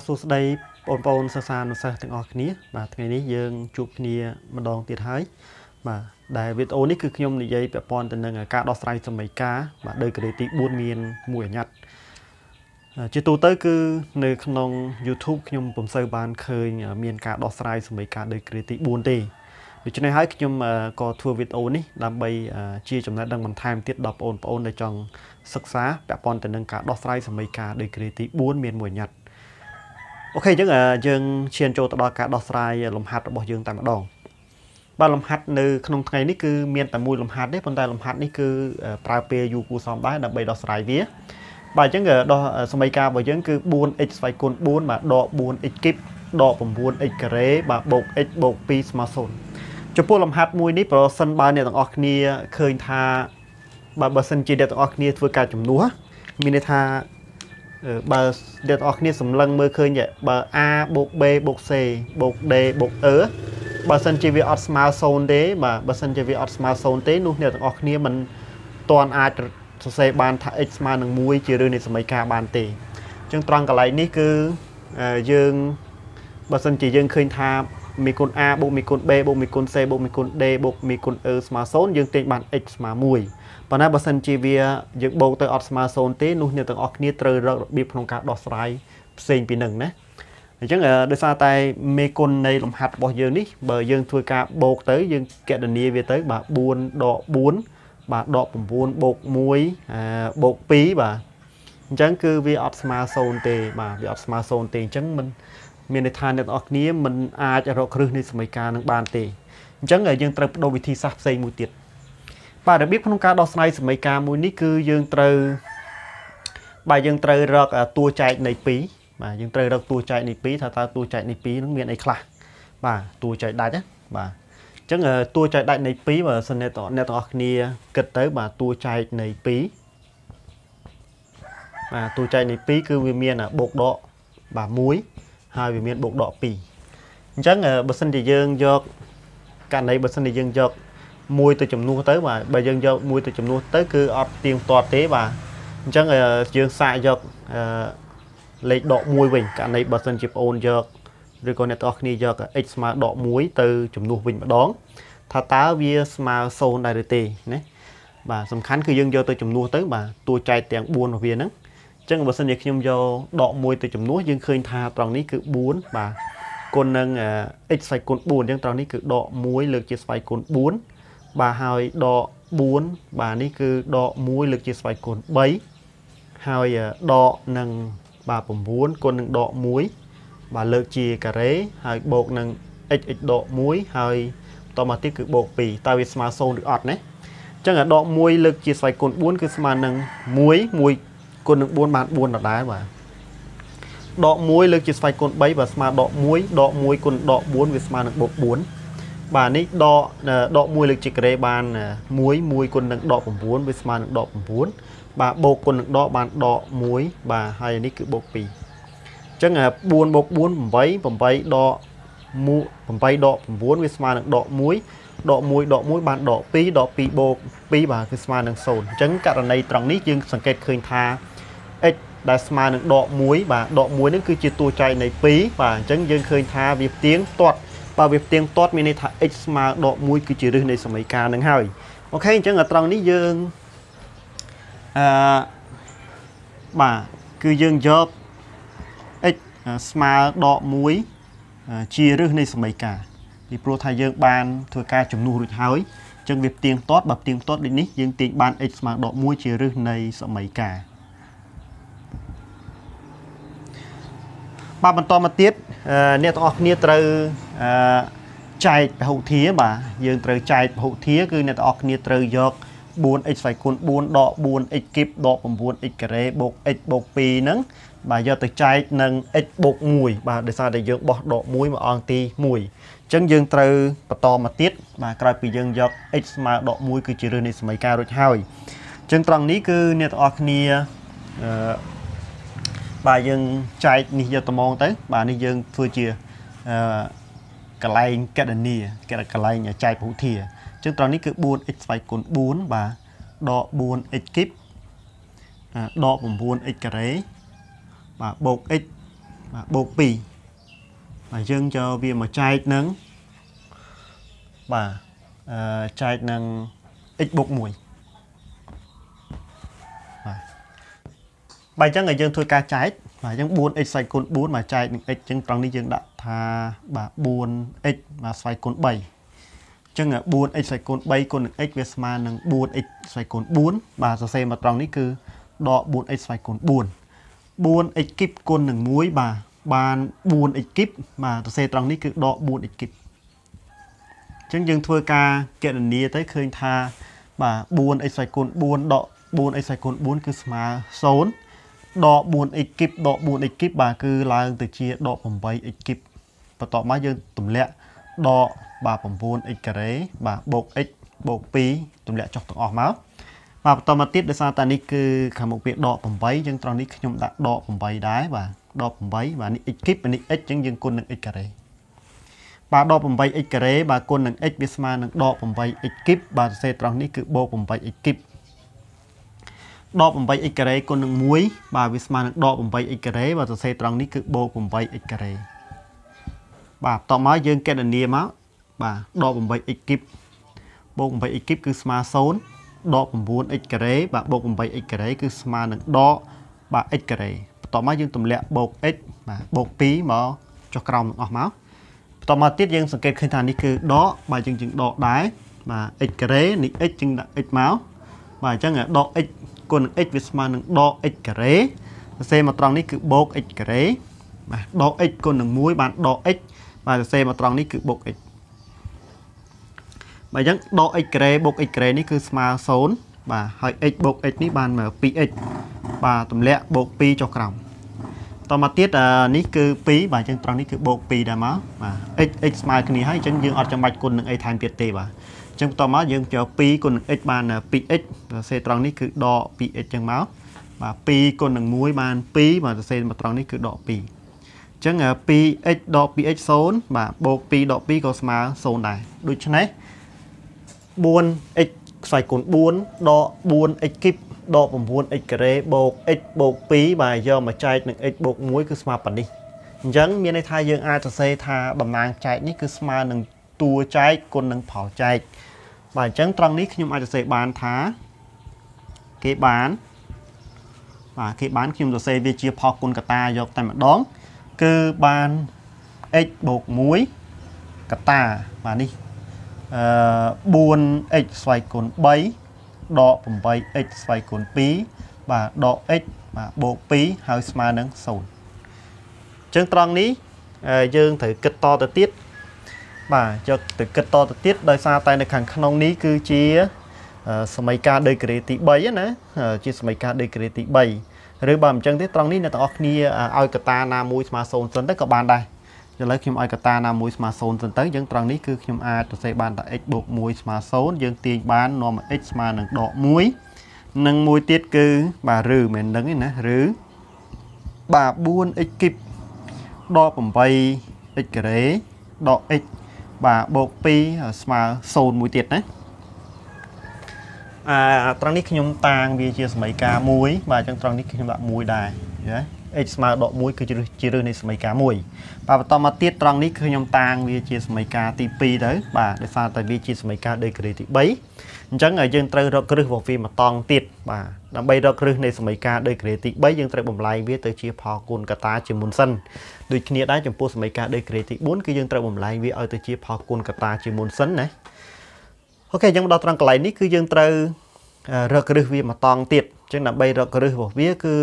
បាទសួស្តីបងប្អូនសិស្សានុសិស្សទាំងអស់គ្នា បាទថ្ងៃនេះយើងជួបគ្នាម្ដងទៀតហើយបាទដែលវីដេអូនេះគឺខ្ញុំនិយាយពាក់ព័ន្ធទៅនឹងការដោះស្រាយសម័យកាលបាទដោយក្រេទី4មានមួយអាណត្តិជាទូទៅគឺនៅក្នុង YouTube ខ្ញុំពុំសូវបានឃើញមានការដោះស្រាយសម័យកាលដោយក្រេទី4ទេដូច្នេះហើយខ្ញុំក៏ធ្វើវីដេអូនេះដើម្បីជាចំណេះដឹងបន្ថែមទៀតដល់បងប្អូនដែលចង់សិក្សាពាក់ព័ន្ធទៅនឹងការដោះស្រាយសម័យកាលដោយក្រេទី4មានមួយអាណត្តិ អូខេអញ្ចឹងយើងឈានចូលទៅដល់ការដោះស្រាយលំហាត់របស់យើងតែម្ដងបាទលំហាត់នៅក្នុងថ្ងៃនេះគឺមានតែមួយលំហាត់ទេប៉ុន្តែលំហាត់នេះគឺប្រើពេលយូរគួរសមដែរដើម្បីដោះស្រាយវាបាទអញ្ចឹងដោះសមីការរបស់យើងគឺ 4x ស្វ័យគុណ4បាទដក 4x គីបដក 9x ការ៉េបាទបូក x បូក2ស្មើ0ចំពោះលំហាត់មួយនេះប្រសិនបើអ្នកទាំងអស់គ្នាឃើញថាបាទបើសិនជាអ្នកទាំងអស់គ្នាធ្វើការជំនួសមានន័យថា បើអ្នកទាំងអស់គ្នាសម្លឹងមើលឃើញបើ a បូក b បូក c បូក d បូក e បើសិនជាវាអត់ស្មើ0ទេបាទបើសិនជាវាអត់ស្មើ0ទេនោះអ្នកទាំងអស់គ្នាមិនតាន់អាចសរសេរបានថា x ស្មើនឹង1ជារឿងនៃសមីការបានទេអញ្ចឹងត្រង់កន្លែងនេះគឺយើងបើសិនជាយើងឃើញថា មីគុណ a បូកមីគុណ b បូកមីគុណ c បូកមីគុណ d បូកមីគុណ e ស្មើ0យើងទាញបាន x ស្មើ1ប៉ុន្តែបើសិនជាវាយើងបូកទៅអត់ស្មើ0ទេនោះអ្នកទាំងអស់គ្នាត្រូវរករបៀបក្នុងការដោះស្រាយផ្សេងពីនឹងណាអញ្ចឹងដោយសារតែមេគុណនៃលំហាត់របស់យើងនេះបើយើងធ្វើការបូកទៅយើងកណនាវាទៅបាទ4ដក4បាទដក9បូក1បូក2បាទអញ្ចឹងគឺវាអត់ស្មើ0ទេបាទវាអត់ស្មើ0ទេអញ្ចឹងមិន មានន័យថាអ្នកទាំងអស់គ្នាមិនអាចរកគ្រឹះនៃសមីការនឹងបានទេអញ្ចឹងយើងត្រូវបដូរវិធីសាស្ត្រផ្សេងមួយទៀតបាទរបៀបក្នុងការដោះស្រាយសមីការមួយនេះគឺយើងត្រូវបាទយើងត្រូវរកតួចែកនៃ2បាទយើងត្រូវរកតួចែកនៃ2ថាតើតួចែកនៃ2នឹងមានអីខ្លះបាទតួចែកដាច់ណាបាទអញ្ចឹងតួចែកដាច់នៃ2បើសិនអ្នកអ្នកទាំងអស់គ្នាគិតទៅបាទតួចែកនៃ2បាទតួចែកនៃ2គឺវាមានបូកដកបាទ1 ហើយវាមានបូកដក2អញ្ចឹងបើសិនជាយើងយកករណីបើសិនជាយើងយកមួយទៅចំនួនទៅបាទបើយើងយកមួយទៅចំនួនទៅគឺអត់ទៀងទាត់ទេបាទអញ្ចឹងយើងសាកយកលេខដក1វិញករណីបើសិនជាបងអូនយកឬក៏អ្នកទាំងអស់គ្នាយក x ស្មើដក1ទៅចំនួនវិញម្ដង ថាតើវាស្មើ0ដែរឬទេណាបាទសំខាន់គឺយើងយកទៅចំនួនទៅបាទតួចែកទាំង4របស់វាហ្នឹងអញ្ចឹងបើសិនជាខ្ញុំយកដក1ទៅចំនួនយើងឃើញថាត្រង់នេះគឺ4បាទគុណនឹង x ស្វ័យគុណ4អញ្ចឹងត្រង់នេះគឺដក1លើកជាស្វ័យគុណ4បាទហើយដក4បាទនេះគឺដក1លើកជាស្វ័យគុណ3ហើយដកនឹងបាទ9គុណនឹងដក1បាទលើកជាការ៉េហើយបូកនឹង x x ដក1ហើយបន្តមកទៀតគឺបូក2តើវាស្មើ0ឬអត់ណាអញ្ចឹងដក1លើកជាស្វ័យគុណ4គឺស្មើនឹង1 1 គុណនឹង4បាន4ដដែលបាទដក1លើកជាស្វ័យគុណ3បាទស្មើដក1ដក1គុណដក4វាស្មើនឹងបូក4បាទនេះដកដក1លើកជាការ៉េបាន1 1គុណនឹងដក9វាស្មើនឹងដក9បាទបូកគុណនឹងដកបានដក1បាទហើយនេះគឺបូក2អញ្ចឹង4បូក4 8 8ដក8ដក9វាស្មើនឹងដក1ដក1ដក1បានដក2ដក2បូក2បាទគឺស្មើនឹង0អញ្ចឹងករណីត្រង់នេះយើងសង្កេតឃើញថា x ដែលស្មើនឹងដក1បាទដក1នេះគឺជាតួចែកនៃ2បាទអញ្ចឹងយើងឃើញថាវាផ្ទៀងទាត់បើវាផ្ទៀងទាត់មានន័យថា x ស្មើដក1គឺជារឹសនៃសមីការនឹងហើយអូខេអញ្ចឹងត្រង់នេះយើងអឺបាទគឺយើងយក x ស្មើដក1ជារឹសនៃសមីការពីព្រោះថាយើងបានធ្វើការចំនួនរួចហើយអញ្ចឹងវាផ្ទៀងទាត់បើផ្ទៀងទាត់ដូចនេះយើងទាញបាន x ស្មើដក1ជារឹសនៃសមីការ បាទបន្តមកទៀតអ្នកទាំងអស់គ្នាត្រូវចែកពហុធាបាទយើងត្រូវចែកពហុធាគឺអ្នកទាំងអស់គ្នាត្រូវយក 4x ស្វ័យគុណ4ដក 4x គីបដក 9x ការ៉េបូក x បូក2ហ្នឹងបាទយកទៅចែកនឹង x បូក1បាទដោយសារតែយើងបោះដក1មកអង្គទី1អញ្ចឹងយើងត្រូវបន្តមកទៀតបាទក្រោយពីយើងយក x ស្មើដក1គឺជារឿងនៃសមីការរួចហើយអញ្ចឹងត្រង់នេះគឺអ្នកទាំងអស់គ្នាអឺ បាទយើងចែកនេះយកត្មងទៅ បាទនេះយើងធ្វើជាអឺកន្លែងកណនីកន្លែងចែកពហុធាអញ្ចឹងត្រង់នេះគឺ 4x ស្វ័យគុណ4បាទដក 4x គីបដក 9x ការ៉េបាទបូក x បាទបូក2បាទយើងចូលវាមកចែកនឹងបាទអឺចែកនឹង x បូក1 បាទបើអញ្ចឹងឲ្យយើងធ្វើការចែកបាទអញ្ចឹង 4x ស្វ័យគុណ4មកចែកនឹង x អញ្ចឹងត្រង់នេះយើងដាក់ថាបាទ 4x មកស្វ័យគុណ3អញ្ចឹង 4x ស្វ័យគុណ3គុណនឹង x វាស្មើនឹង 4x ស្វ័យគុណ4បាទសរសេរមកត្រង់នេះគឺដក 4x ស្វ័យគុណ4 4x គីបគុណនឹង1បាទបាន 4x គីបបាទសរសេរត្រង់នេះគឺដក 4x គីបអញ្ចឹងយើងធ្វើការកណនាទៅឃើញថាបាទ 4x ស្វ័យគុណ4ដក 4x ស្វ័យគុណ4គឺស្មើ0 ដក 4x គីបដក 4x គីបបាទគឺឡើងទៅជាដក 8x គីបបន្ទាប់មកយើងទម្លាក់ដកបាទ 9x ការ៉េបាទបូក x បូក2ទម្លាក់ចុះទាំងអស់មកបាទបន្តមកទៀតដោយសារតែនេះគឺខាងមុខវាដក8យើងត្រង់នេះខ្ញុំដាក់ដក8ដែរបាទដក8បាទនេះ x គីបនេះ x អញ្ចឹងយើងគុណនឹង x ការ៉េបាទដក 8x ការ៉េបាទគុណនឹង x វាស្មើនឹងដក 8x គីបបាទសរសេរត្រង់នេះគឺបូក 8x គីប ដក 8x ការ៉េគុណនឹង1បាទវាស្មើនឹងដក 8x ការ៉េបាទសរសេរត្រង់នេះគឺបូក 8x ការ៉េបាទបន្តមកយើងកណនាមកបាទដក 8x គីបបូក 8x គីបគឺស្មើ0ដក 9x ការ៉េបាទបូក 8x ការ៉េគឺស្មើនឹងដកបាទ x ការ៉េបន្តមកយើងទម្លាក់បូក x បាទបូក2មកចុះក្រោមទាំងអស់មកបន្តមកទៀតយើងសង្កេតឃើញថានេះគឺដកបាទយើងយើងដកដែរបាទ x ការ៉េនេះ x យើងដាក់ x មកបាទអញ្ចឹងដក x គុណនឹង x វាស្មើនឹងដក x ការ៉េសរសេរមកត្រង់នេះគឺបូក x ការ៉េបាទដក x គុណនឹង1បានដក x បាទសរសេរមកត្រង់នេះគឺបូក x បាទអញ្ចឹងដក x ការ៉េបូក x ការ៉េនេះគឺស្មើ0បាទហើយ x បូក x នេះបានមក 2x បាទទម្លាក់បូក2ចុះក្រោមតមកទៀតនេះគឺ2បាទអញ្ចឹងត្រង់នេះគឺបូក2ដែរមកបាទ x x ស្មើគ្នាហើយអញ្ចឹងយើងអត់ចាំបាច់គុណនឹងអីថែមទៀតទេបាទ ចឹងបន្តមកយើងចូល2គុណនឹង x បាន 2x សរសេរត្រង់នេះគឺដក 2x ចឹងមកបាទ2គុណនឹង1បាន2បាទសរសេរមកត្រង់នេះគឺដក2អញ្ចឹង 2x ដក 2x 0បាទបូក2ដក2ក៏ស្មើ0ដែរដូច្នេះ 4x ខ្សែគុណ4ដក 4x គីបដក 9x ការ៉េបូក x បូក2បាទយកមកចែកនឹង x បូក1គឺស្មើប៉ុណ្នេះអញ្ចឹងមានន័យថាយើងអាចសរសេរថាតំណាងចែកនេះគឺស្មើនឹងតួចែកគុណនឹងផលចែក បាទអញ្ចឹងត្រង់នេះខ្ញុំអាចសរសេរបានថាគេបានបាទគេបានខ្ញុំសរសេរវាជាផលគុណកតាយកតែម្ដង គឺបាន x បូក1កតាបាទនេះអឺ 4x ស្វ័យគុណ3ដក 8x ស្វ័យគុណ2បាទដក x បាទបូក2ហើយស្មើនឹង0អញ្ចឹងត្រង់នេះយើងត្រូវគិតតទៅទៀត បាទយកទៅគិតតទៅទៀតដោយសារតែនៅខាងក្នុងនេះគឺជាសម័យកាលដេក្រេទី3ណាជាសម័យកាលដេក្រេទី3ឬបើមិនចឹងទេត្រង់នេះអ្នកទាំងអស់គ្នាឲ្យកតាណាមួយស្មើ0សិនទៅក៏បានដែរឥឡូវខ្ញុំឲ្យកតាណាមួយស្មើ0សិនទៅយើងត្រង់នេះគឺខ្ញុំអាចសរសេរបានថា x បូក1ស្មើ0យើងទាញបាននាំមក x ស្មើនឹងដក1និងមួយទៀតគឺបាទឬមិនដឹងទេណាឬបាទ 4x គីបដក 8x ការ៉េដក x បាទបូក2ស្មើ0មួយទៀតណាអាត្រង់នេះខ្ញុំតាងវាជាសមីការមួយបាទអញ្ចឹងត្រង់នេះខ្ញុំដាក់1ដែរយល់ x ស្មើដក1គឺជាជារឹសនៃសមីការមួយបាទបន្តមកទៀតត្រង់នេះគឺខ្ញុំតាងវាជាសមីការទី2ទៅបាទដោយសារតែវាជាសមីការដេក្រេទី3អញ្ចឹងយើងត្រូវរកគ្រឹះរបស់វាមកតង់ទៀតបាទដើម្បីរកគ្រឹះនៃសមីការដេក្រេទី3យើងត្រូវបំលែងវាទៅជាផលគុណកតាជាមុនសិនដូចគ្នាដែរចំពោះសមីការដេក្រេទី4គឺយើងត្រូវបំលែងវាឲ្យទៅជាផលគុណកតាជាមុនសិនណាអូខេអញ្ចឹងដល់ត្រង់កន្លែងនេះគឺយើងត្រូវរកគ្រឹះវាមកតង់ទៀតអញ្ចឹងដើម្បីរកគ្រឹះរបស់វាគឺ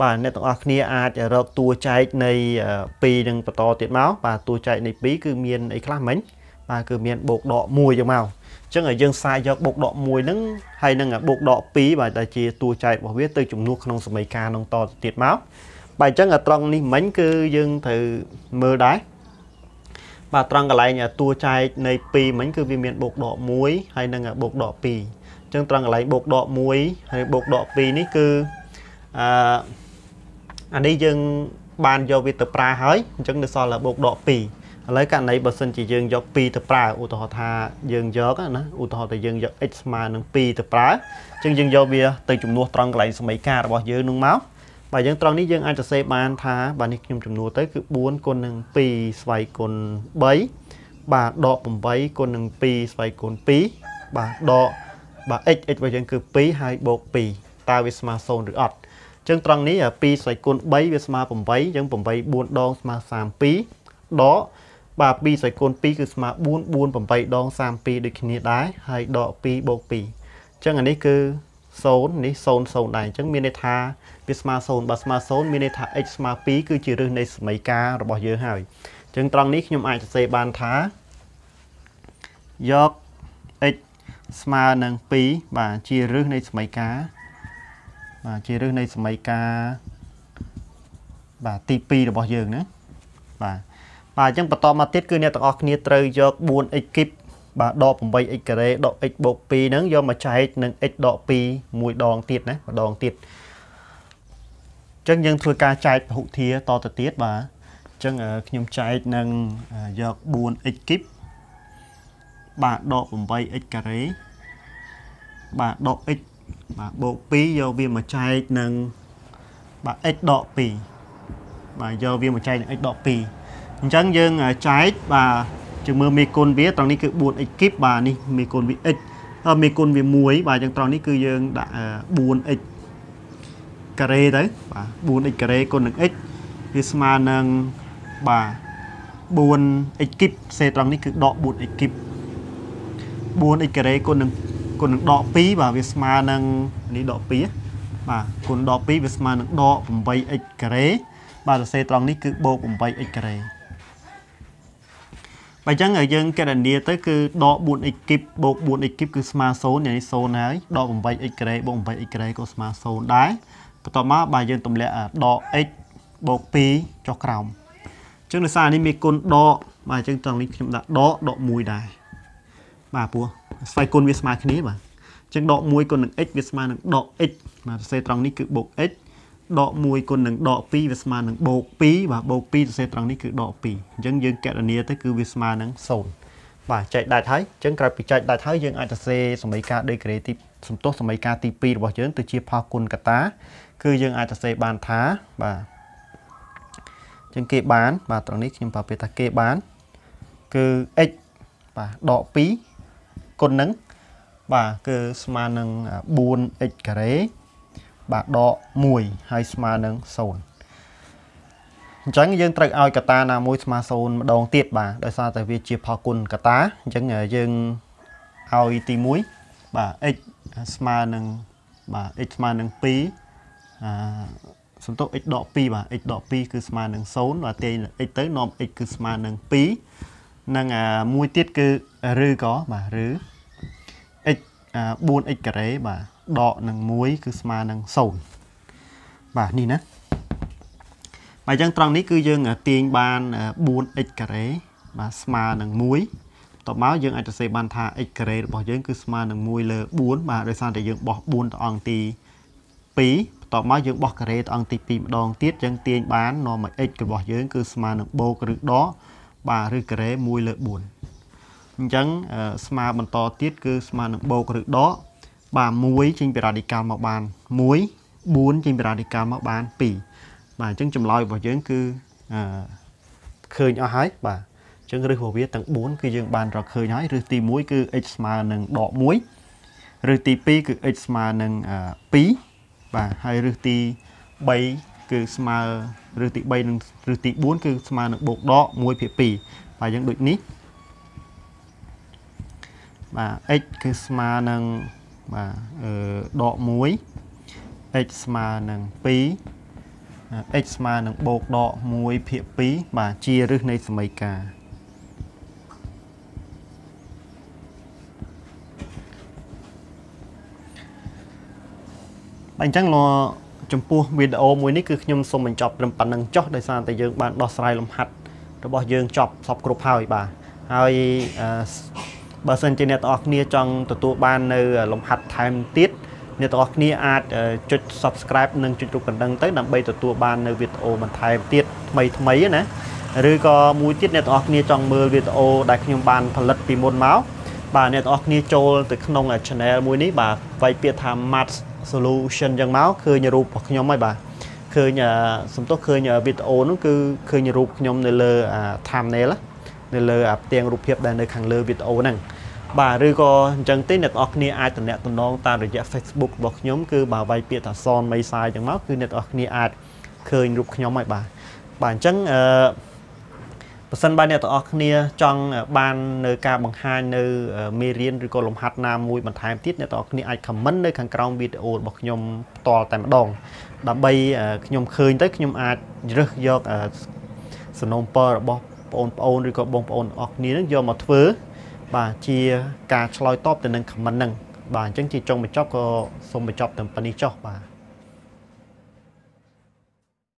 បាទអ្នកទាំងអស់គ្នាអាចរកតួចែកនៃ2នឹងបន្តទៀតមកបាទតួចែកនៃ2គឺមានអីខ្លះមិញបាទគឺមានបូកដក1ចឹងមកអញ្ចឹងឲ្យយើងសាយយកបូកដក1ហ្នឹងហើយនឹងបូកដក2បាទដែលជាតួចែករបស់វាទៅជំនួសក្នុងសម័យកាលនឹងតទៅទៀតមកបាទអញ្ចឹងត្រង់នេះមិញគឺយើងត្រូវមើលដែរបាទត្រង់កន្លែងតួចែកនៃ2មិញគឺវាមានបូកដក1ហើយនឹងបូកដក2អញ្ចឹងត្រង់កន្លែងបូកដក1ហើយបូកដក2នេះគឺអឺ អានេះយើងបានយកវាទៅប្រើហើយអញ្ចឹងនៅសល់តែបូកដក2ឥឡូវករណីបើសិនជាយើងយក2ទៅប្រើឧទាហរណ៍ថាយើងយកណាឧទាហរណ៍ថាយើងយក x ស្មើនឹង2ទៅប្រើអញ្ចឹងយើងយកវាទៅជំនួសត្រង់កន្លែងសមីការរបស់យើងនឹងមកបាទយើងត្រង់នេះយើងអាចសរសេរបានថាបាទនេះខ្ញុំចំនួនទៅគឺ4គុណនឹង2ស្វ័យគុណ3បាទដក8គុណនឹង2ស្វ័យគុណ2បាទដកបាទ x x របស់យើងគឺ2ហើយបូក2តើវាស្មើ0ឬអត់ អញ្ចឹងត្រង់នេះ2ស្វ័យគុណ3វាស្មើ8អញ្ចឹង8 4ដងស្មើ32ដកបាទ2ស្វ័យគុណ2គឺស្មើ4 4 8ដង32ដូចគ្នាដែរហើយដក2បូក2អញ្ចឹងអានេះគឺ0នេះ0 0ដែរអញ្ចឹងមានន័យថាវាស្មើ0បើស្មើ0មានន័យថា x ស្មើ2គឺជាឫសនៃសមីការរបស់យើងហើយអញ្ចឹងត្រង់នេះខ្ញុំអាចសរសេរបានថាយក x ស្មើនឹង2បាទជាឫសនៃសមីការ បាទជាឫសនៃសមីការបាទទី2របស់យើងណាបាទបាទអញ្ចឹងបន្តមកទៀតគឺអ្នកទាំងអស់គ្នាត្រូវយក 4x គីបបាទដក 8x ការ៉េដក x បូក2ហ្នឹងយកមកចែកនឹង x ដក2មួយដងទៀតណាម្ដងទៀតអញ្ចឹងយើងធ្វើការចែកពហុធាតទៅទៀតបាទអញ្ចឹងខ្ញុំចែកនឹងយក 4x គីបបាទដក 8x ការ៉េបាទដក x បាទបូក2យកវាមកចែកនឹងបាទ x ដក2បាទយកវាមកចែកនឹង x ដក2អញ្ចឹងយើងចែកបាទយើងមើលមេគុណវាត្រង់នេះគឺ 4x គីបបាទនេះមេគុណវា x មេគុណវា1បាទអញ្ចឹងត្រង់នេះគឺយើងដាក់ 4x ការ៉េទៅបាទ 4x ការ៉េគុណនឹង x វាស្មើនឹងបាទ 4x គីបសេត្រង់នេះគឺដក 4x គីប 4x ការ៉េគុណនឹង គុណនឹងដក2បាទវាស្មើនឹងនេះដក2បាទគុណដក2វាស្មើនឹងដក 8x ការ៉េបាទសរសេរត្រង់នេះគឺបូក 8x ការ៉េបើអញ្ចឹងយើងកណនាទៅគឺដក 4x គីបបូក 4x គីបគឺស្មើ0យ៉ាងនេះ0ហើយដក 8x ការ៉េបូក 8x ការ៉េក៏ស្មើ0ដែរបន្ទាប់មកបើយើងទម្លាក់ដក x បូក2ចុះក្រោមអញ្ចឹងដោយសារនេះមានគុណដកបាទអញ្ចឹងត្រង់នេះខ្ញុំដាក់ដកដក1ដែរ បាទព្រោះស្វ័យគុណវាស្មើគ្នាបាទអញ្ចឹងដក1គុណនឹង x វាស្មើនឹងដក x បាទសរសេរត្រង់នេះគឺបូក x ដក1គុណនឹងដក2វាស្មើនឹងបូក2បាទបូក2សរសេរត្រង់នេះគឺដក2អញ្ចឹងយើងកណនាទៅគឺវាស្មើនឹង0បាទចែកដាច់ហើយអញ្ចឹងក្រោយពីចែកដាច់ហើយយើងអាចសរសេរសមីការដេក្រេទីសំទោសសមីការទី2របស់យើងទៅជាផលគុណកតា គឺយើងអាចសរសេរបានថាបាទអញ្ចឹងគេបាន បាទត្រង់នេះខ្ញុំប្រកាសថាគេបាន គឺ x បាទដក2 គុណនឹងបាទគឺស្មើនឹង 4x ការ៉េបាទដក1ហើយស្មើនឹង0អញ្ចឹងយើងត្រូវឲ្យកតាណាមួយស្មើ0ម្ដងទៀតបាទដោយសារតែវាជាផលគុណកតាអញ្ចឹងយើងឲ្យទី1បាទ x ស្មើនឹងបាទ x ស្មើនឹង2អឺសំទោស x ដក2បាទ x ដក2គឺស្មើនឹង0បាទទាញ x ទៅនាំ x គឺស្មើនឹង2 និងមួយទៀតគឺឬក៏បាទឬ x 4x ការ៉េបាទដកនឹង1គឺស្មើនឹង0បាទនេះណាបាទអញ្ចឹងត្រង់នេះគឺយើងទាញបាន 4x ការ៉េបាទស្មើនឹង1បន្ទាប់មកយើងអាចសរសេរបានថា x ការ៉េរបស់យើងគឺស្មើនឹង1លើ4បាទដោយសារតែយើងបោះ4ទៅអង្គទី2បន្ទាប់មកយើងបោះការ៉េទៅអង្គទី2ម្ដងទៀតអញ្ចឹងទាញបាននាំឲ្យ x របស់យើងគឺស្មើនឹងបូកឬដក បាទឬការ៉េ1លើ4អញ្ចឹងស្មើបន្តទៀតគឺស្មើនឹងបូកឬដកបាទ1ចេញពីរ៉ាឌីកាល់មកបាន1 4ចេញពីរ៉ាឌីកាល់មកបាន2បាទអញ្ចឹងចម្លើយរបស់យើងគឺអឺឃើញអស់ហើយបាទអញ្ចឹងរឹសរបស់វាទាំង4គឺយើងបានរកឃើញហើយរឹសទី1គឺ x ស្មើនឹងដក1រឹសទី2គឺ x ស្មើនឹង2បាទហើយរឹសទី3គឺស្មើ រឹសទី3និងរឹសទី4គឺស្មើនឹងបូកដក1ភាគ2បាទយើងដូចនេះបាទ x គឺស្មើនឹងបាទអឺដក1 x ស្មើនឹង2 x ស្មើនឹងបូកដក1ភាគ2បាទជារឹសនៃសមីការបាទអញ្ចឹងល ចំពោះវីដេអូមួយនេះគឺខ្ញុំសូមបញ្ចប់ត្រឹមប៉ុណ្្នឹងចុះដោយសារតែយើងបានដោះស្រាយលំហាត់របស់យើងចប់សពគ្រប់ហើយបាទហើយបើសិនជាអ្នកទាំងអស់គ្នាចង់ទទួលបាននៅលំហាត់ថែមទៀតអ្នកទាំងអស់គ្នាអាចចុច Subscribe និងចុចរូបកណ្ដឹងទៅដើម្បីទទួលបាននៅវីដេអូបន្ថែមទៀតថ្មីថ្មីណាឬក៏មួយទៀតអ្នកទាំងអស់គ្នាចង់មើលវីដេអូដែលខ្ញុំបានផលិតពីមុនមកបាទអ្នកទាំងអស់គ្នាចូលទៅក្នុង channel មួយនេះបាទវាយពាក្យថា Math Solution ចឹងមកឃើញរូបរបស់ខ្ញុំហើយបាទឃើញអឺសំទោសឃើញវីដេអូនោះគឺឃើញរូបខ្ញុំនៅលើអា thumbnail ណានៅលើអាផ្ទាំងរូបភាពដែលនៅខាងលើវីដេអូហ្នឹងបាទឬក៏អញ្ចឹងទេអ្នកទាំងអស់គ្នាអាចតំណាក់តំណងតាមរយៈ Facebook របស់ខ្ញុំគឺបើវាយពាក្យថាសនមីសាយអញ្ចឹងមកគឺអ្នកទាំងអស់គ្នាអាចឃើញរូបខ្ញុំហើយបាទបាទអញ្ចឹងអឺ បើសិនបើអ្នកទាំងអស់គ្នាចង់បាននៅការបង្ហាញនៅមេរៀនឬក៏លំហាត់ណាមួយបន្ថែមទៀតអ្នកទាំងអស់គ្នាអាច comment នៅខាងក្រោមវីដេអូរបស់ខ្ញុំផ្ទាល់តែម្ដងដើម្បីខ្ញុំឃើញទៅខ្ញុំអាចរើសយកសំណូមពររបស់បងប្អូនឬក៏បងប្អូនអស់គ្នានឹងយកមកធ្វើ បាទជាការឆ្លើយតបទៅនឹង comment ហ្នឹងបាទអញ្ចឹងជាចុងបញ្ចប់ក៏សូមបញ្ចប់តែប៉ុណ្្នេះចុះបាទ